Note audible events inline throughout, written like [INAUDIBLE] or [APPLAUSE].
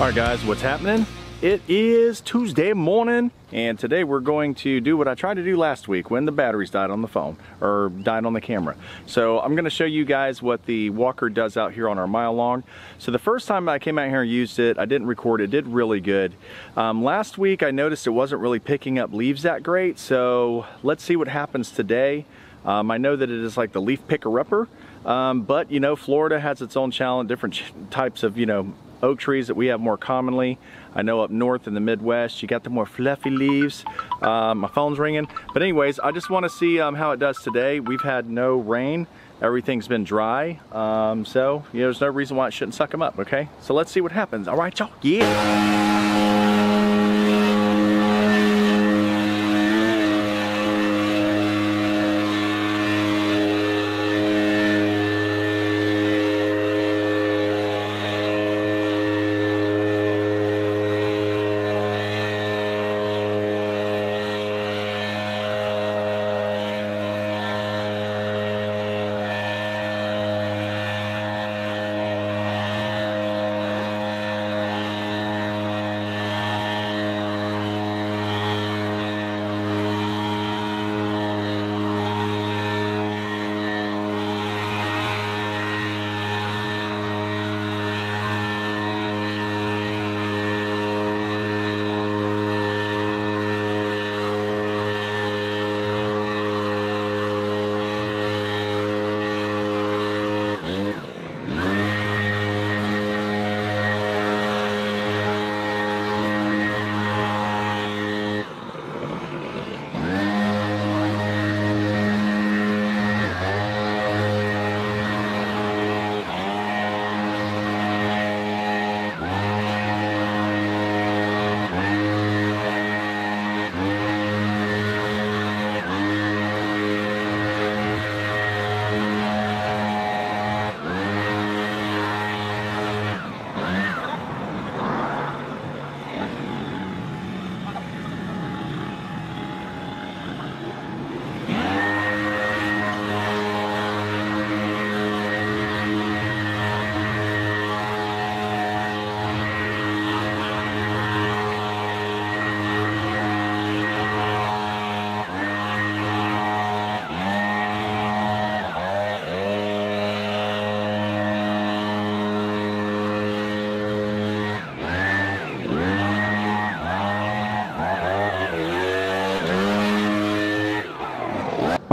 All right guys, what's happening? It is Tuesday morning and today we're going to do what I tried to do last week when the batteries died on the phone or died on the camera. So I'm going to show you guys what the walker does out here on our mile long. So the first time I came out here and used it, I didn't record it, did really good. Um, last week I noticed it wasn't really picking up leaves that great, so let's see what happens today. Um, I know that it is like the leaf picker upper, um, but you know, Florida has its own challenge, different types of, you know, oak trees that we have more commonly. I know up north in the Midwest, you got the more fluffy leaves. Um, my phone's ringing. But anyways, I just want to see um, how it does today. We've had no rain. Everything's been dry. Um, so, you know, there's no reason why it shouldn't suck them up, okay? So let's see what happens. All right, y'all? Yeah.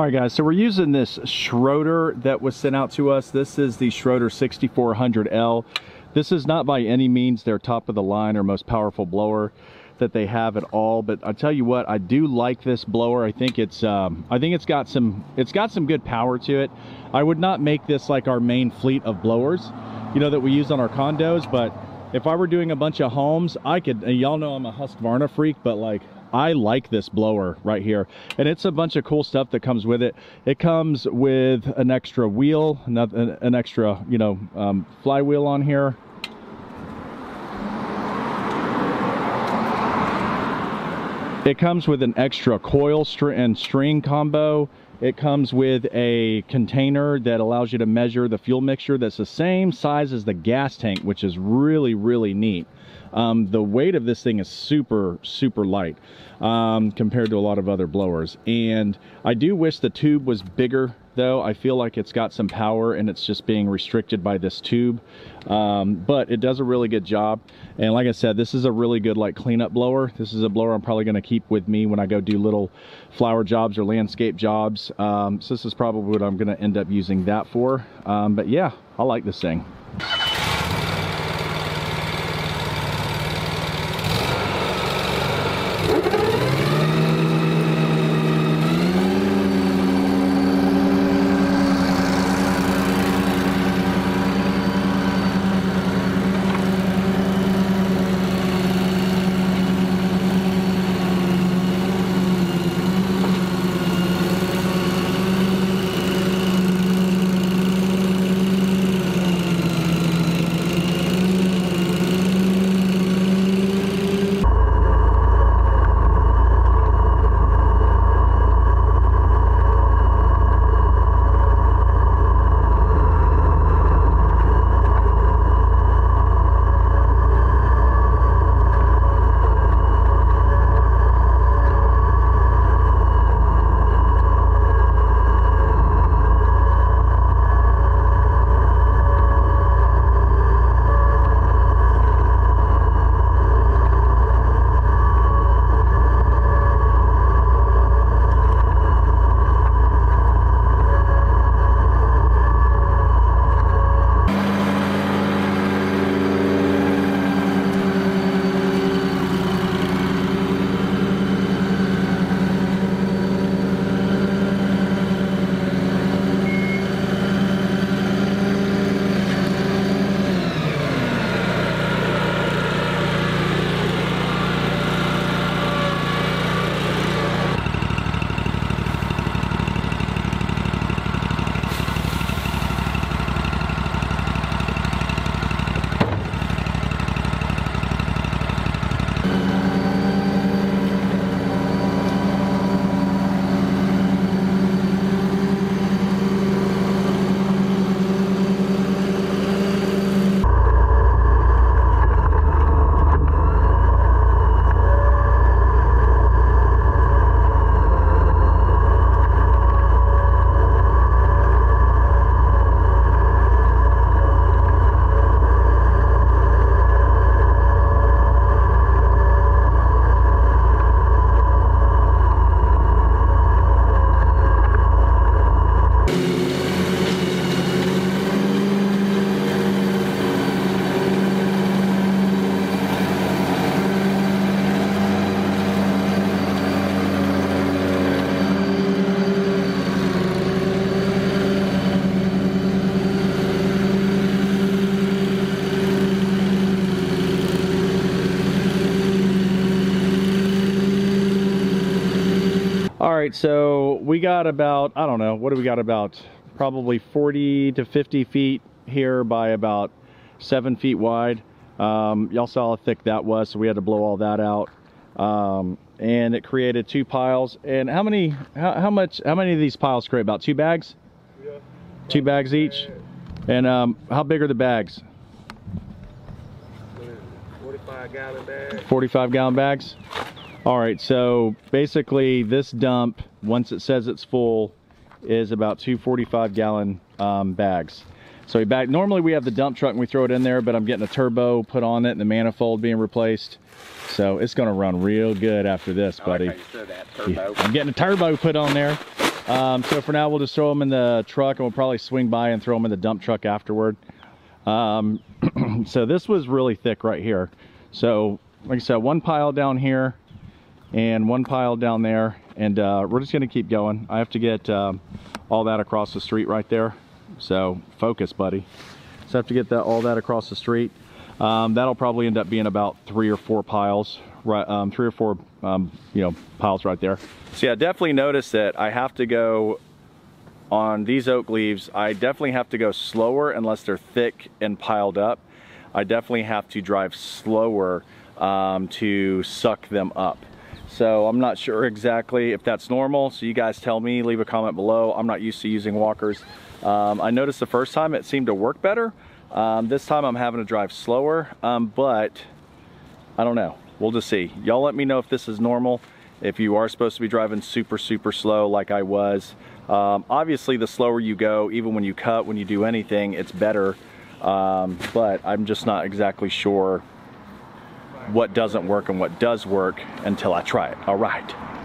Right guys, so we're using this Schroeder that was sent out to us. This is the Schroeder 6400L. This is not by any means their top of the line or most powerful blower that they have at all, but I tell you what, I do like this blower. I think it's um, I think it's got some it's got some good power to it. I would not make this like our main fleet of blowers, you know, that we use on our condos, but if I were doing a bunch of homes, I could, y'all know I'm a Husqvarna freak, but like I like this blower right here and it's a bunch of cool stuff that comes with it. It comes with an extra wheel an extra you know um, flywheel on here. It comes with an extra coil str and string combo. It comes with a container that allows you to measure the fuel mixture that's the same size as the gas tank which is really really neat um, the weight of this thing is super, super light um, compared to a lot of other blowers. And I do wish the tube was bigger though. I feel like it's got some power and it's just being restricted by this tube. Um, but it does a really good job. And like I said, this is a really good like cleanup blower. This is a blower I'm probably gonna keep with me when I go do little flower jobs or landscape jobs. Um, so this is probably what I'm gonna end up using that for. Um, but yeah, I like this thing. Right, so we got about, I don't know, what do we got about? Probably 40 to 50 feet here by about seven feet wide. Um, y'all saw how thick that was, so we had to blow all that out. Um, and it created two piles. And how many, how, how, much, how many of these piles create? About two bags? Yeah. Two bags each? And um, how big are the bags? 45 gallon bags. 45 gallon bags? All right, so basically this dump, once it says it's full, is about two 45 gallon um, bags. So we back, normally we have the dump truck and we throw it in there, but I'm getting a turbo put on it and the manifold being replaced. So it's gonna run real good after this, buddy. Yeah, I'm getting a turbo put on there. Um, so for now, we'll just throw them in the truck and we'll probably swing by and throw them in the dump truck afterward. Um, [CLEARS THROAT] so this was really thick right here. So like I said, one pile down here, and one pile down there and uh, we're just gonna keep going. I have to get uh, all that across the street right there. So focus buddy. So I have to get that all that across the street. Um, that'll probably end up being about three or four piles right um, three or four um, you know piles right there. So yeah definitely notice that I have to go on these oak leaves. I definitely have to go slower unless they're thick and piled up. I definitely have to drive slower um, to suck them up so I'm not sure exactly if that's normal. So you guys tell me, leave a comment below. I'm not used to using walkers. Um, I noticed the first time it seemed to work better. Um, this time I'm having to drive slower, um, but I don't know. We'll just see. Y'all let me know if this is normal. If you are supposed to be driving super, super slow like I was. Um, obviously, the slower you go, even when you cut, when you do anything, it's better. Um, but I'm just not exactly sure what doesn't work and what does work until I try it. All right.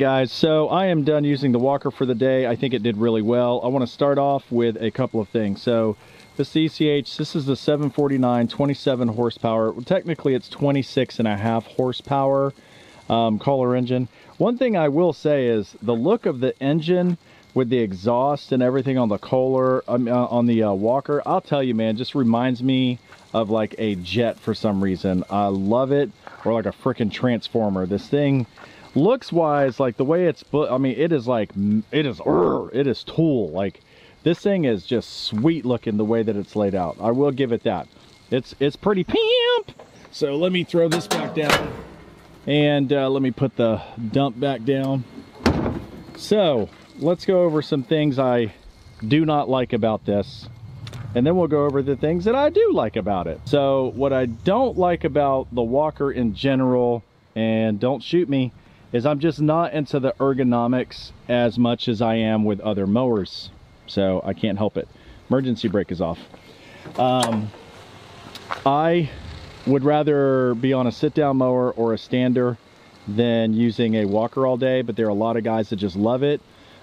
Guys, so I am done using the walker for the day. I think it did really well. I want to start off with a couple of things. So the CCH, this is the 749, 27 horsepower. Technically, it's 26 and a half horsepower um, Kohler engine. One thing I will say is the look of the engine with the exhaust and everything on the Kohler, um, uh, on the uh, Walker, I'll tell you, man, just reminds me of like a jet for some reason. I love it, or like a freaking transformer. This thing looks wise like the way it's but i mean it is like it is it is tool like this thing is just sweet looking the way that it's laid out. I will give it that. It's it's pretty pimp. So let me throw this back down and uh, let me put the dump back down. So let's go over some things i do not like about this and then we'll go over the things that i do like about it. So what i don't like about the walker in general and don't shoot me is I'm just not into the ergonomics as much as I am with other mowers. So I can't help it. Emergency brake is off. Um, I would rather be on a sit down mower or a stander than using a walker all day, but there are a lot of guys that just love it.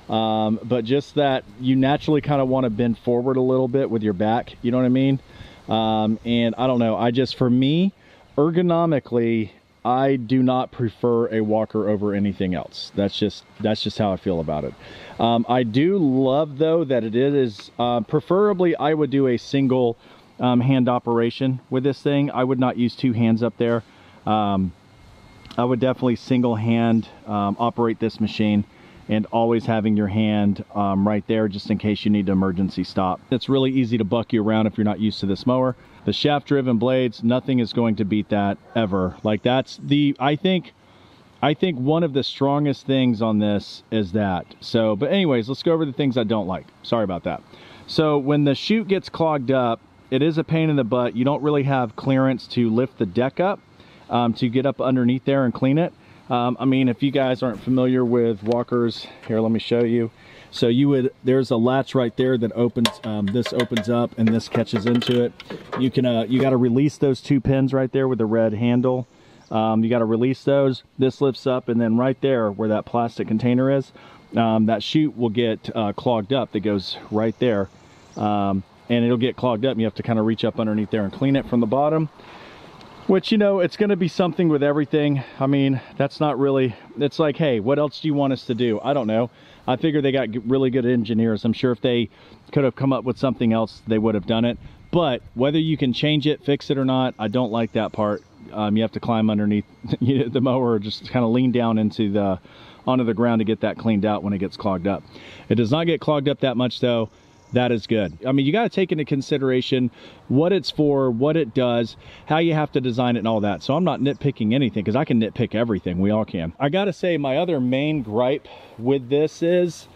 Um, but just that you naturally kind of want to bend forward a little bit with your back, you know what I mean? Um, and I don't know, I just, for me, ergonomically, I do not prefer a walker over anything else. That's just that's just how I feel about it. Um, I do love though that it is uh, preferably I would do a single um, hand operation with this thing. I would not use two hands up there. Um, I would definitely single hand um, operate this machine and always having your hand um, right there just in case you need to emergency stop. It's really easy to buck you around if you're not used to this mower. The shaft driven blades, nothing is going to beat that ever. Like that's the, I think, I think one of the strongest things on this is that. So, but anyways, let's go over the things I don't like. Sorry about that. So when the chute gets clogged up, it is a pain in the butt. You don't really have clearance to lift the deck up um, to get up underneath there and clean it. Um, I mean, if you guys aren't familiar with walkers, here, let me show you. So you would, there's a latch right there that opens, um, this opens up and this catches into it. You can, uh, you got to release those two pins right there with the red handle. Um, you got to release those. This lifts up and then right there where that plastic container is, um, that chute will get uh, clogged up that goes right there. Um, and it'll get clogged up and you have to kind of reach up underneath there and clean it from the bottom which you know it's going to be something with everything. I mean that's not really it's like hey what else do you want us to do? I don't know. I figure they got really good engineers. I'm sure if they could have come up with something else they would have done it. But whether you can change it fix it or not i don't like that part. Um, you have to climb underneath [LAUGHS] the mower or just kind of lean down into the onto the ground to get that cleaned out when it gets clogged up. It does not get clogged up that much though that is good. I mean, you got to take into consideration what it's for, what it does, how you have to design it and all that. So I'm not nitpicking anything because I can nitpick everything. We all can. I got to say my other main gripe with this is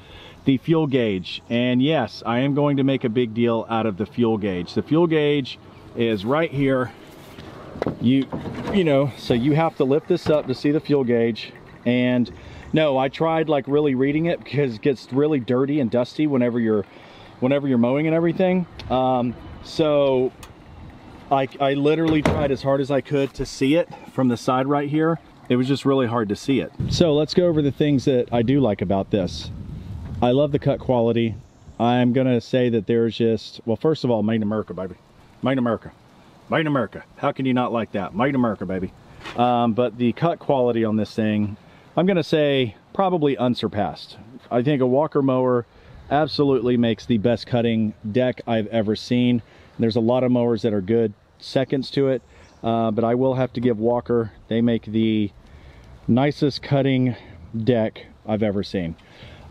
the fuel gauge. And yes, I am going to make a big deal out of the fuel gauge. The fuel gauge is right here. You, you know, so you have to lift this up to see the fuel gauge. And no, I tried like really reading it because it gets really dirty and dusty whenever you're whenever you're mowing and everything. Um, so I, I literally tried as hard as I could to see it from the side right here. It was just really hard to see it. So let's go over the things that I do like about this. I love the cut quality. I'm gonna say that there's just, well, first of all, made in America, baby. Made in America. Made in America. How can you not like that? Made in America, baby. Um, but the cut quality on this thing, I'm gonna say probably unsurpassed. I think a Walker mower absolutely makes the best cutting deck I've ever seen. There's a lot of mowers that are good seconds to it, uh, but I will have to give Walker, they make the nicest cutting deck I've ever seen.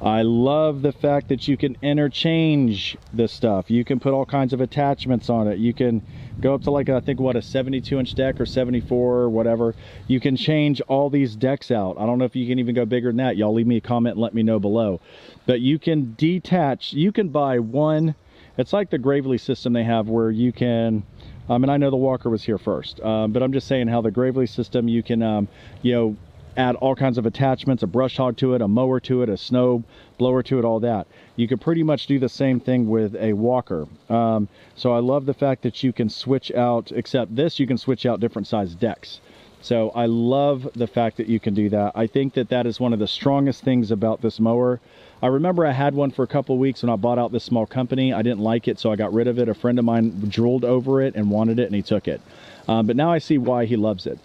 I love the fact that you can interchange the stuff. You can put all kinds of attachments on it. You can go up to like, I think what, a 72 inch deck or 74 or whatever. You can change all these decks out. I don't know if you can even go bigger than that. Y'all leave me a comment and let me know below. But you can detach, you can buy one, it's like the Gravely system they have where you can, um, mean, I know the Walker was here first, um, but I'm just saying how the Gravely system, you can, um, you know, add all kinds of attachments, a brush hog to it, a mower to it, a snow blower to it, all that. You could pretty much do the same thing with a walker. Um, so I love the fact that you can switch out, except this, you can switch out different size decks. So I love the fact that you can do that. I think that that is one of the strongest things about this mower. I remember I had one for a couple weeks when I bought out this small company. I didn't like it, so I got rid of it. A friend of mine drooled over it and wanted it, and he took it. Um, but now I see why he loves it.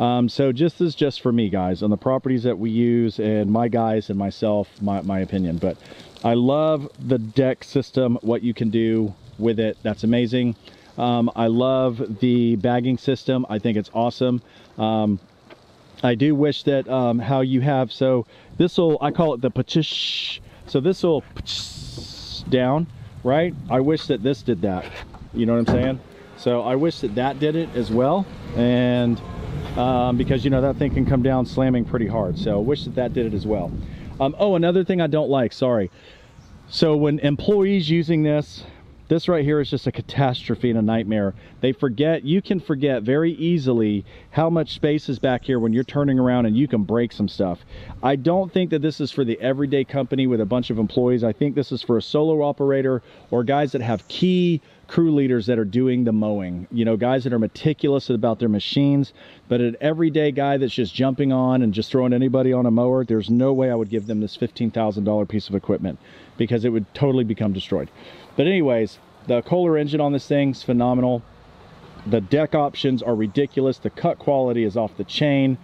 Um, so just this is just for me, guys, on the properties that we use and my guys and myself, my, my opinion. But I love the deck system, what you can do with it. That's amazing. Um, I love the bagging system. I think it's awesome. Um, I do wish that um, how you have, so this will, I call it the pachish. So this will down, right? I wish that this did that. You know what I'm saying? So I wish that that did it as well. And um, because, you know, that thing can come down slamming pretty hard. So I wish that that did it as well. Um, oh, another thing I don't like, sorry. So when employees using this, this right here is just a catastrophe and a nightmare. They forget, you can forget very easily how much space is back here when you're turning around and you can break some stuff. I don't think that this is for the everyday company with a bunch of employees. I think this is for a solo operator or guys that have key crew leaders that are doing the mowing. You know, guys that are meticulous about their machines, but an everyday guy that's just jumping on and just throwing anybody on a mower, there's no way I would give them this $15,000 piece of equipment because it would totally become destroyed. But anyways, the Kohler engine on this thing's phenomenal. The deck options are ridiculous. The cut quality is off the chain.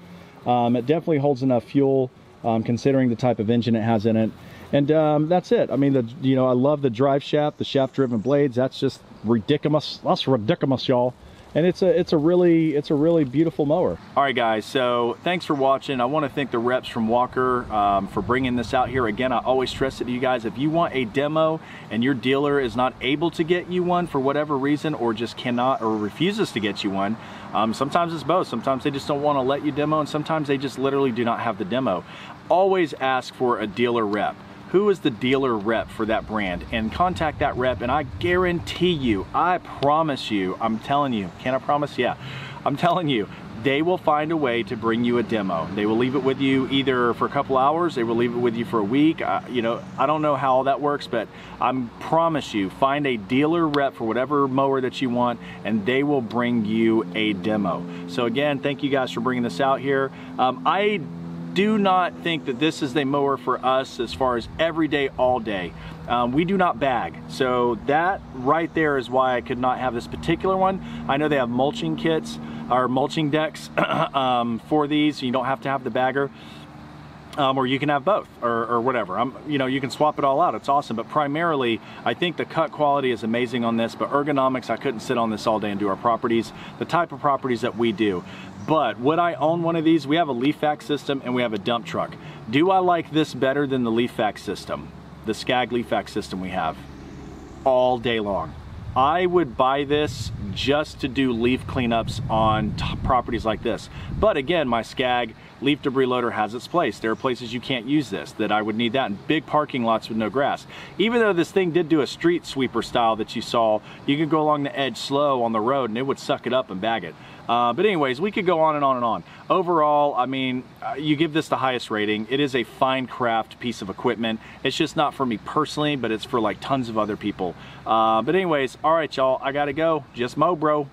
Um, it definitely holds enough fuel um, considering the type of engine it has in it. And um, that's it. I mean, the you know, I love the drive shaft, the shaft-driven blades. That's just ridiculous. That's ridiculous, y'all and it's a it's a really it's a really beautiful mower all right guys so thanks for watching i want to thank the reps from walker um, for bringing this out here again i always stress it to you guys if you want a demo and your dealer is not able to get you one for whatever reason or just cannot or refuses to get you one um, sometimes it's both sometimes they just don't want to let you demo and sometimes they just literally do not have the demo always ask for a dealer rep who is the dealer rep for that brand and contact that rep and I guarantee you, I promise you, I'm telling you, can I promise? Yeah, I'm telling you, they will find a way to bring you a demo. They will leave it with you either for a couple hours, they will leave it with you for a week. Uh, you know, I don't know how all that works, but I promise you, find a dealer rep for whatever mower that you want, and they will bring you a demo. So again, thank you guys for bringing this out here. Um, I do not think that this is the mower for us as far as every day, all day. Um, we do not bag. So that right there is why I could not have this particular one. I know they have mulching kits or mulching decks [CLEARS THROAT] um, for these. So you don't have to have the bagger. Um, or you can have both or, or whatever. I'm, you know, you can swap it all out. It's awesome. But primarily, I think the cut quality is amazing on this, but ergonomics, I couldn't sit on this all day and do our properties, the type of properties that we do. But would I own one of these? We have a Leafvac system and we have a dump truck. Do I like this better than the Leafvac system? The Scag Leafvac system we have all day long. I would buy this just to do leaf cleanups on properties like this. But again, my Scag leaf debris loader has its place. There are places you can't use this, that I would need that in big parking lots with no grass. Even though this thing did do a street sweeper style that you saw, you could go along the edge slow on the road and it would suck it up and bag it. Uh, but anyways, we could go on and on and on. Overall, I mean, uh, you give this the highest rating. It is a fine craft piece of equipment. It's just not for me personally, but it's for like tons of other people. Uh, but anyways, all right, y'all, I gotta go. Just mow, bro.